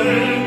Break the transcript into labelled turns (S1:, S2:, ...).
S1: Amen.